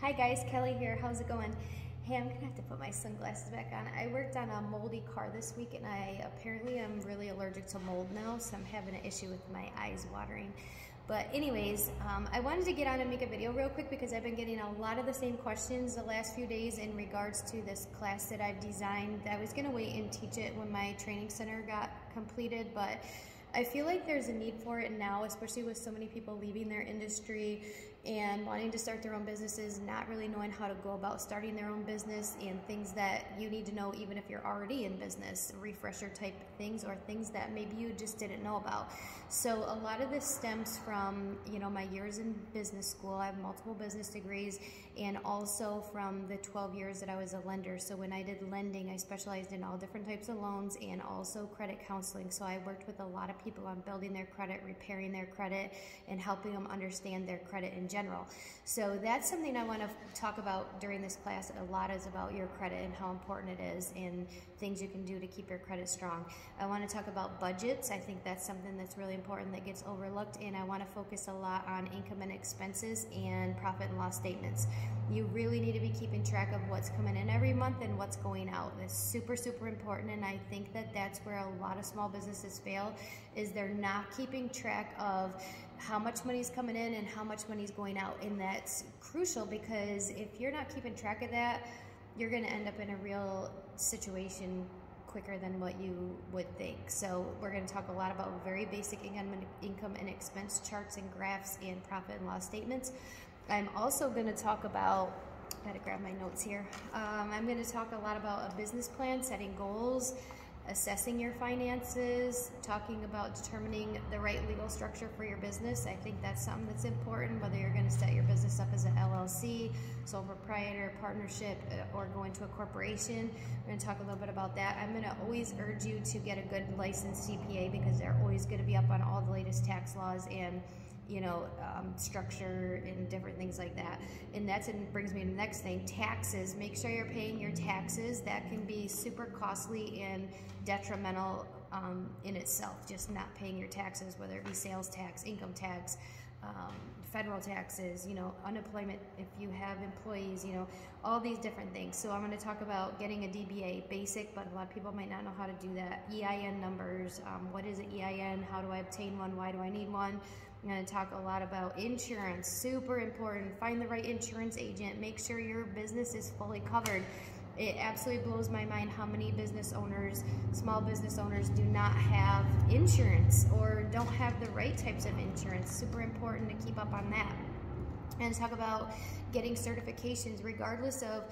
Hi guys, Kelly here. How's it going? Hey, I'm gonna have to put my sunglasses back on. I worked on a moldy car this week and I apparently am really allergic to mold now, so I'm having an issue with my eyes watering. But anyways, um, I wanted to get on and make a video real quick because I've been getting a lot of the same questions the last few days in regards to this class that I've designed. I was gonna wait and teach it when my training center got completed, but I feel like there's a need for it now, especially with so many people leaving their industry and wanting to start their own businesses, not really knowing how to go about starting their own business and things that you need to know even if you're already in business, refresher type things or things that maybe you just didn't know about. So a lot of this stems from, you know, my years in business school. I have multiple business degrees and also from the 12 years that I was a lender. So when I did lending, I specialized in all different types of loans and also credit counseling. So I worked with a lot of people on building their credit, repairing their credit, and helping them understand their credit in general. So that's something I want to talk about during this class a lot is about your credit and how important it is and things you can do to keep your credit strong. I want to talk about budgets. I think that's something that's really important that gets overlooked and I want to focus a lot on income and expenses and profit and loss statements. You really need to be keeping track of what's coming in every month and what's going out. It's super, super important and I think that that's where a lot of small businesses fail is they're not keeping track of how much money is coming in and how much money is going out. And that's crucial because if you're not keeping track of that, you're going to end up in a real situation quicker than what you would think. So we're going to talk a lot about very basic income and, income and expense charts and graphs and profit and loss statements. I'm also going to talk about gotta grab my notes here. Um, I'm going to talk a lot about a business plan, setting goals, assessing your finances, talking about determining the right legal structure for your business. I think that's something that's important, whether you're going to set your business up as an LLC, sole proprietor, partnership, uh, or go into a corporation. We're going to talk a little bit about that. I'm going to always urge you to get a good licensed CPA because they're always going to be up on all the latest tax laws and you know, um, structure and different things like that. And that's and brings me to the next thing, taxes. Make sure you're paying your taxes. That can be super costly and detrimental um, in itself, just not paying your taxes, whether it be sales tax, income tax, um, federal taxes, you know, unemployment if you have employees, you know, all these different things. So I'm going to talk about getting a DBA, basic, but a lot of people might not know how to do that. EIN numbers, um, what is an EIN, how do I obtain one, why do I need one? I'm going to talk a lot about insurance, super important. Find the right insurance agent, make sure your business is fully covered. It absolutely blows my mind how many business owners, small business owners, do not have insurance or don't have the right types of insurance. Super important to keep up on that and talk about getting certifications regardless of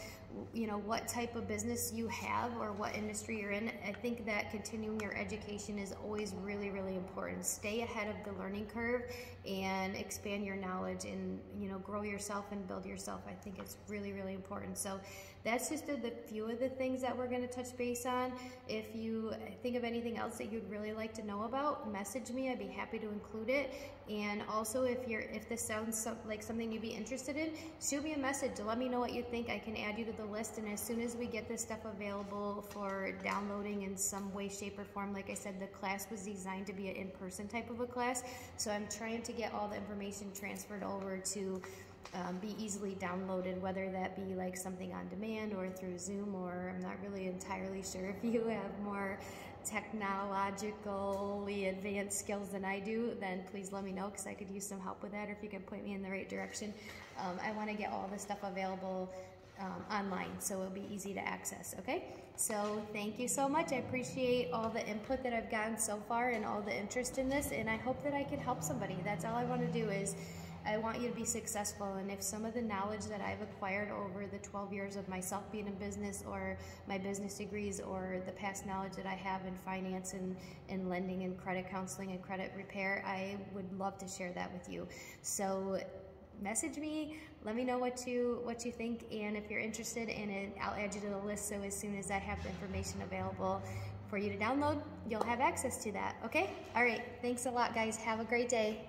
you know what type of business you have or what industry you're in i think that continuing your education is always really really important. Stay ahead of the learning curve and expand your knowledge and you know grow yourself and build yourself. I think it's really really important. So that's just a, the few of the things that we're going to touch base on. If you think of anything else that you'd really like to know about message me. I'd be happy to include it. And also if you're if this sounds so, like something you'd be interested in shoot me a message. Let me know what you think. I can add you to the list and as soon as we get this stuff available for downloading in some way shape or form like i said the class was designed to be an in-person type of a class so i'm trying to get all the information transferred over to um, be easily downloaded, whether that be like something on demand or through Zoom, or I'm not really entirely sure if you have more technologically advanced skills than I do, then please let me know because I could use some help with that or if you can point me in the right direction. Um, I want to get all this stuff available um, online so it'll be easy to access, okay? So thank you so much. I appreciate all the input that I've gotten so far and all the interest in this and I hope that I can help somebody. That's all I want to do is I want you to be successful. And if some of the knowledge that I've acquired over the 12 years of myself being in business or my business degrees or the past knowledge that I have in finance and, and lending and credit counseling and credit repair, I would love to share that with you. So message me. Let me know what you what you think and if you're interested in it i'll add you to the list so as soon as i have the information available for you to download you'll have access to that okay? All right thanks a lot guys. Have a great day